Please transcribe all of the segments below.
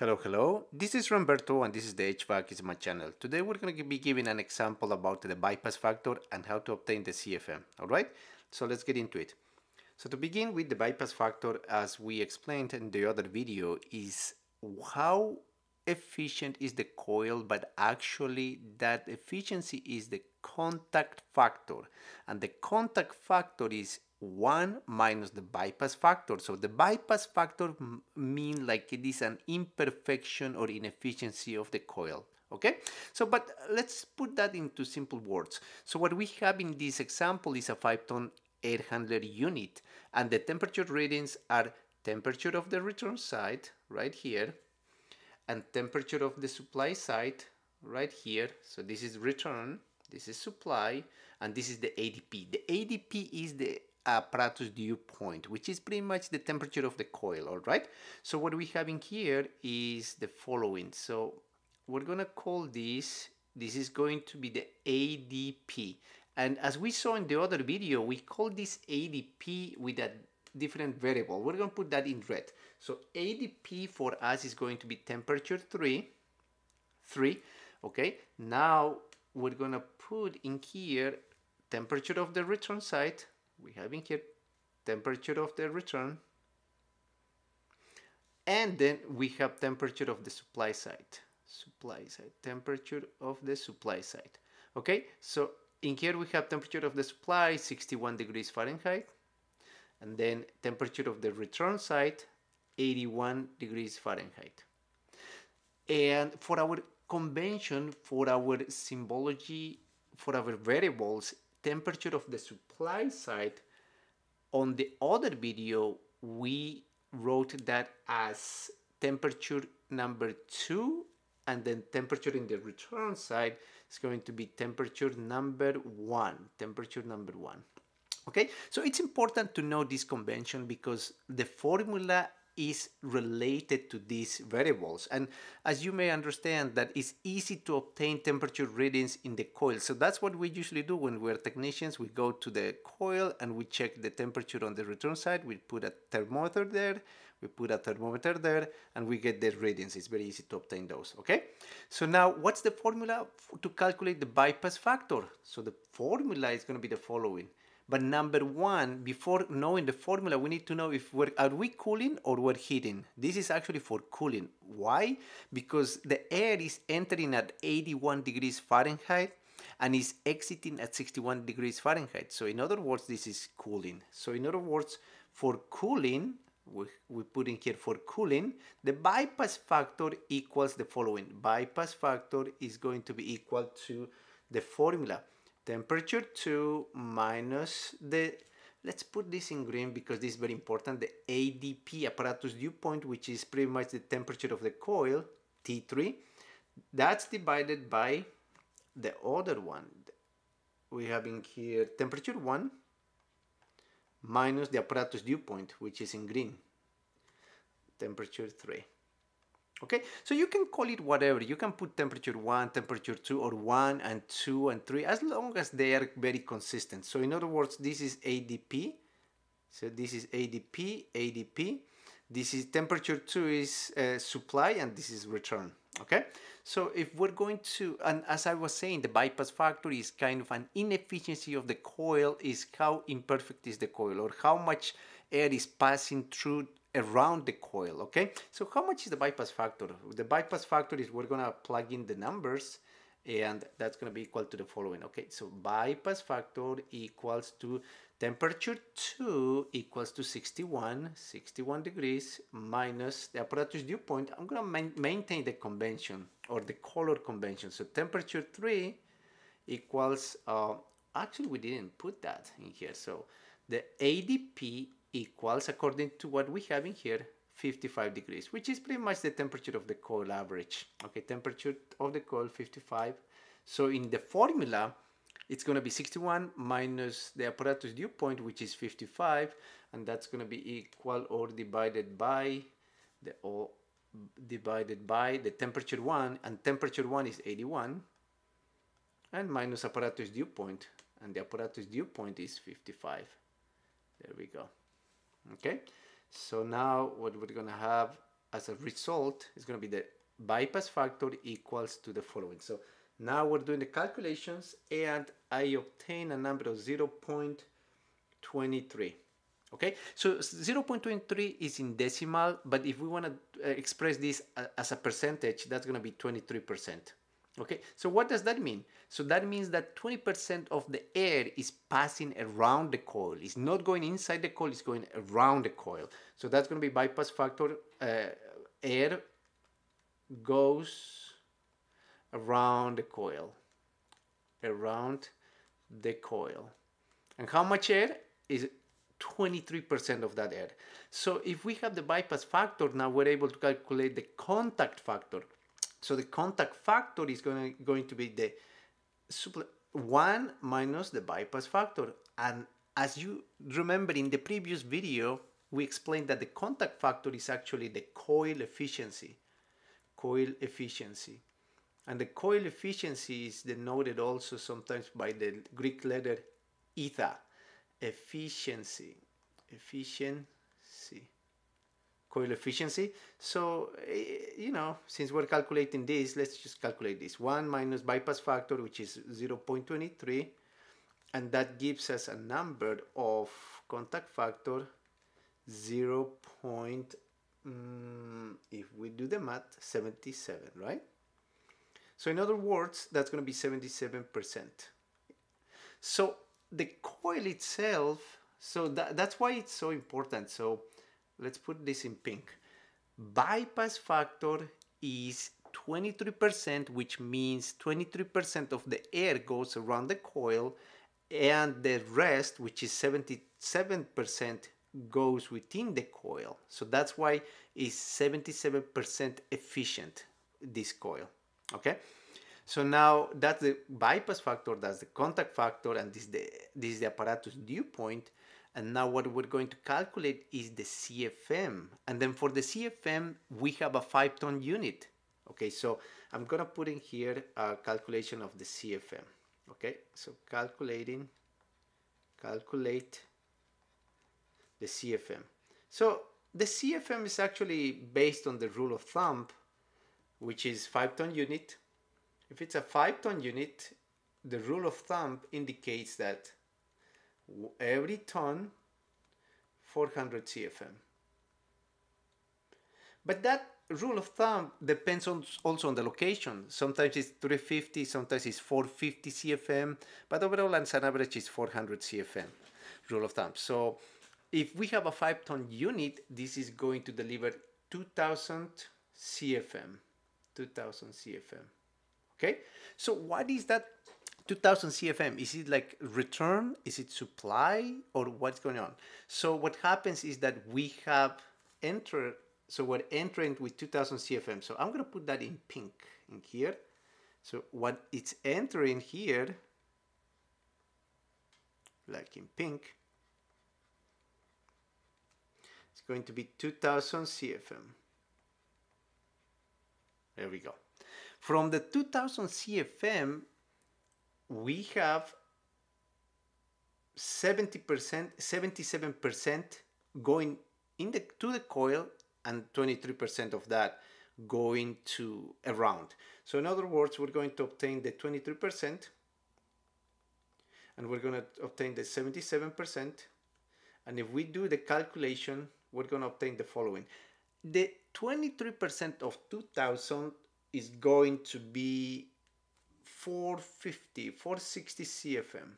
Hello, hello. This is Ramberto and this is the HVAC Easy Math channel. Today we're going to be giving an example about the bypass factor and how to obtain the CFM. Alright, so let's get into it. So to begin with the bypass factor as we explained in the other video is how efficient is the coil but actually that efficiency is the contact factor and the contact factor is 1 minus the bypass factor. So the bypass factor mean like it is an imperfection or inefficiency of the coil. Okay, so but let's put that into simple words. So what we have in this example is a 5 ton air handler unit and the temperature readings are temperature of the return side right here and temperature of the supply side right here. So this is return, this is supply, and this is the ADP. The ADP is the apparatus dew point, which is pretty much the temperature of the coil, all right? So what we have in here is the following. So we're gonna call this, this is going to be the ADP. And as we saw in the other video, we call this ADP with a different variable. We're gonna put that in red. So ADP for us is going to be temperature three, three, okay? Now we're gonna put in here temperature of the return side, we have in here temperature of the return. And then we have temperature of the supply side. Supply side. Temperature of the supply side. Okay so in here we have temperature of the supply 61 degrees Fahrenheit. And then temperature of the return side 81 degrees Fahrenheit. And for our convention for our symbology for our variables temperature of the supply side. On the other video we wrote that as temperature number two and then temperature in the return side is going to be temperature number one temperature number one. Okay? So it's important to know this convention because the formula is related to these variables. And as you may understand that it's easy to obtain temperature readings in the coil. So that's what we usually do when we're technicians. We go to the coil and we check the temperature on the return side. We put a thermometer there we put a thermometer there and we get the readings. It's very easy to obtain those okay? So now what's the formula to calculate the bypass factor? So the formula is going to be the following but number one, before knowing the formula, we need to know if we're, are we cooling or we're heating. This is actually for cooling. Why? Because the air is entering at 81 degrees Fahrenheit and is exiting at 61 degrees Fahrenheit. So in other words, this is cooling. So in other words, for cooling, we, we put in here for cooling, the bypass factor equals the following. Bypass factor is going to be equal to the formula temperature 2 minus the let's put this in green because this is very important the ADP apparatus dew point which is pretty much the temperature of the coil T3 that's divided by the other one. We have in here temperature 1 minus the apparatus dew point which is in green. Temperature 3 okay? So you can call it whatever. You can put temperature 1 temperature 2 or 1 and 2 and 3 as long as they are very consistent. So in other words this is ADP so this is ADP ADP this is temperature 2 is uh, supply and this is return. Okay? So if we're going to and as I was saying the bypass factor is kind of an inefficiency of the coil is how imperfect is the coil or how much air is passing through around the coil okay? So how much is the bypass factor? The bypass factor is we're gonna plug in the numbers and that's to be equal to the following okay? So bypass factor equals to temperature 2 equals to 61 61 degrees minus the apparatus dew point. I'm to ma maintain the convention or the color convention. So temperature 3 equals uh, actually we didn't put that in here. So the adp equals, according to what we have in here, 55 degrees, which is pretty much the temperature of the coil average. Okay, temperature of the coil 55. So in the formula, it's going to be 61 minus the apparatus dew point, which is 55, and that's going to be equal or divided by the or divided by the temperature 1, and temperature 1 is 81, and minus apparatus dew point, and the apparatus dew point is 55. There we go okay so now what we're gonna have as a result is going to be the bypass factor equals to the following. So now we're doing the calculations and I obtain a number of 0.23. Okay, so 0.23 is in decimal, but if we want to uh, express this as a percentage, that's going to be 23%. Okay, so what does that mean? So that means that 20% of the air is passing around the coil. It's not going inside the coil, it's going around the coil. So that's going to be bypass factor. Uh, air goes around the coil. Around the coil. And how much air is 23% of that air. So if we have the bypass factor, now we're able to calculate the contact factor. So the contact factor is going to, going to be the 1 minus the bypass factor. And as you remember in the previous video, we explained that the contact factor is actually the coil efficiency. Coil efficiency. And the coil efficiency is denoted also sometimes by the Greek letter eta efficiency efficiency coil efficiency so eh, you know since we're calculating this let's just calculate this 1 minus bypass factor which is 0.23 and that gives us a number of contact factor 0. Point, um, if we do the math 77 right so in other words that's going to be 77 percent so the coil itself, so that, that's why it's so important. So let's put this in pink. Bypass factor is 23%, which means 23% of the air goes around the coil and the rest, which is 77%, goes within the coil. So that's why it's 77% efficient, this coil, okay? So now that's the bypass factor, that's the contact factor, and this is the, this is the apparatus dew point. And now what we're going to calculate is the CFM. And then for the CFM, we have a five ton unit. Okay, so I'm gonna put in here a calculation of the CFM. Okay, so calculating, calculate the CFM. So the CFM is actually based on the rule of thumb, which is five ton unit if it's a 5 ton unit, the rule of thumb indicates that every ton 400 CFM. But that rule of thumb depends on also on the location. Sometimes it's 350, sometimes it's 450 CFM, but overall as an average is 400 CFM rule of thumb. So if we have a 5 ton unit, this is going to deliver 2000 CFM, 2000 CFM. Okay, so what is that 2000 CFM? Is it like return? Is it supply? Or what's going on? So what happens is that we have entered, so we're entering with 2000 CFM. So I'm going to put that in pink in here. So what it's entering here, like in pink, it's going to be 2000 CFM. There we go. From the 2000 CFM, we have 70%, 77% going in the, to the coil and 23% of that going to around. So in other words, we're going to obtain the 23% and we're going to obtain the 77%. And if we do the calculation, we're going to obtain the following. The 23% of 2000 is going to be 450, 460 CFM.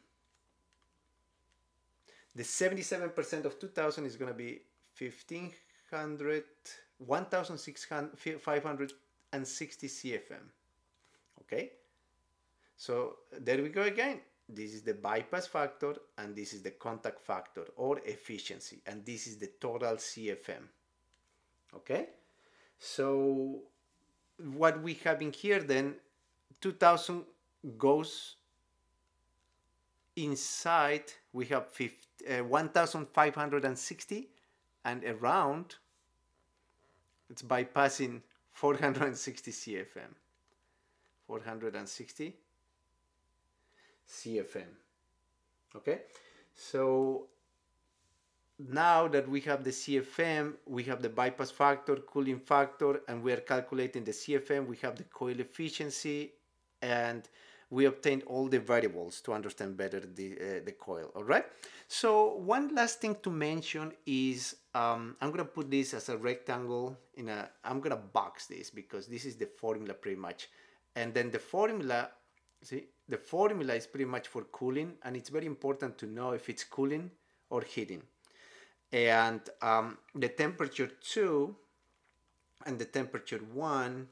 The 77% of 2000 is going to be 1500, 1560 CFM. Okay? So there we go again. This is the bypass factor and this is the contact factor or efficiency and this is the total CFM. Okay? So what we have in here then 2000 goes inside we have 50, uh, 1560 and around it's bypassing 460 CFM 460 CFM okay? So now that we have the CFM, we have the bypass factor, cooling factor, and we are calculating the CFM, we have the coil efficiency, and we obtained all the variables to understand better the, uh, the coil, all right? So one last thing to mention is, um, I'm gonna put this as a rectangle in a, I'm gonna box this because this is the formula pretty much. And then the formula, see, the formula is pretty much for cooling and it's very important to know if it's cooling or heating. And um, the temperature two and the temperature one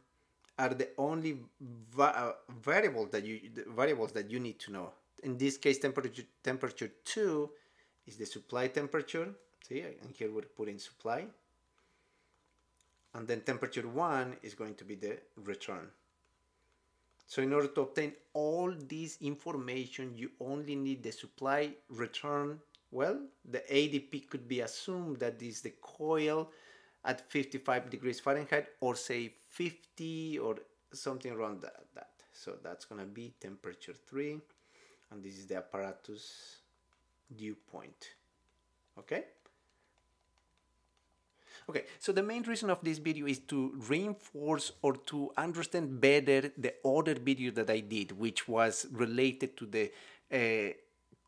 are the only va uh, variable that you variables that you need to know. In this case, temperature temperature two is the supply temperature. See, and here we're putting supply. And then temperature one is going to be the return. So in order to obtain all this information, you only need the supply return. Well, the ADP could be assumed that is the coil at 55 degrees Fahrenheit or say 50 or something around that, that. So that's gonna be temperature 3 and this is the apparatus dew point. Okay? Okay, so the main reason of this video is to reinforce or to understand better the other video that I did, which was related to the uh,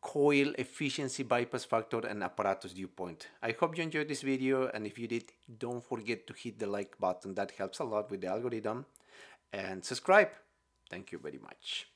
coil efficiency bypass factor and apparatus dew point. I hope you enjoyed this video and if you did, don't forget to hit the like button. That helps a lot with the algorithm and subscribe. Thank you very much.